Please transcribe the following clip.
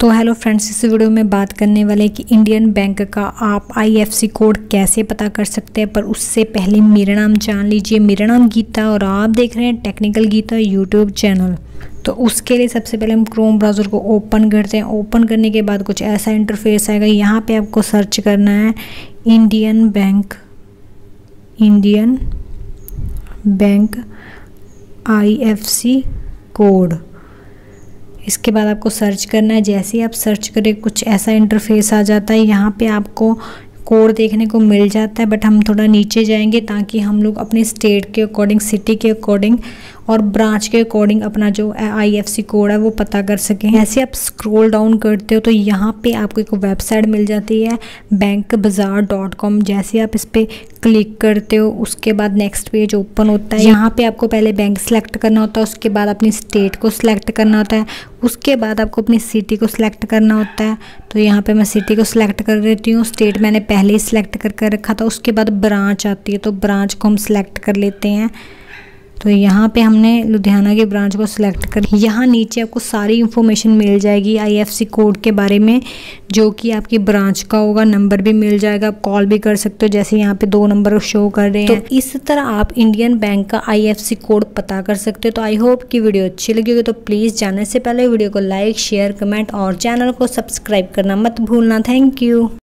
तो hello friends, इस video में बात करने वाले कि इंडियन बैंक का आप आईएफसी कोड कैसे पता कर सकते हैं। पर उससे पहले मेरा नाम जान लीजिए। मेरा नाम गीता और आप देख रहे हैं टेक्निकल गीता यूट्यूब चैनल। तो उसके लिए सबसे पहले हम क्रोम ब्राउज़र को ओपन करते हैं। ओपन करने के बाद कुछ ऐसा इंटरफेस आएगा। यहाँ पर आपको सर्च करना है Indian bank Indian bank IFSC code. इसके बाद आपको सर्च करना है। जैसे ही आप सर्च करें कुछ ऐसा इंटरफेस आ जाता है। यहाँ पे आपको कोड देखने को मिल जाता है बट हम थोड़ा नीचे जाएँगे ताकि हम लोग अपने स्टेट के अकॉर्डिंग सिटी के अकॉर्डिंग और ब्रांच के अकॉर्डिंग अपना जो आईएफसी कोड है वो पता कर सकें। ऐसे आप स्क्रॉल डाउन करते हो तो यहाँ पे आपको एक वेबसाइट मिल जाती है बैंक बाज़ार डॉट कॉम जैसे आप इस पर क्लिक करते हो उसके बाद नेक्स्ट पेज ओपन होता है। यहाँ पे आपको पहले बैंक सेलेक्ट करना होता है उसके बाद अपनी स्टेट को सिलेक्ट करना होता है। उसके बाद आपको अपनी सिटी को सिलेक्ट करना होता है। तो यहाँ पे मैं सिटी को सिलेक्ट कर देती हूँ। स्टेट मैंने पहले ही सिलेक्ट करके रखा था, उसके बाद ब्रांच आती है तो ब्रांच को हम सिलेक्ट कर लेते हैं। तो यहाँ पे हमने लुधियाना के ब्रांच को सिलेक्ट कर यहाँ नीचे आपको सारी इन्फॉर्मेशन मिल जाएगी आईएफसी कोड के बारे में जो कि आपकी ब्रांच का होगा नंबर भी मिल जाएगा आप कॉल भी कर सकते हो जैसे यहाँ पे दो नंबर शो कर रहे हैं। तो इस तरह आप इंडियन बैंक का आईएफसी कोड पता कर सकते हो। तो आई होप की वीडियो अच्छी लगी होगी। तो प्लीज़ जाने से पहले वीडियो को लाइक शेयर कमेंट और चैनल को सब्सक्राइब करना मत भूलना। Thank you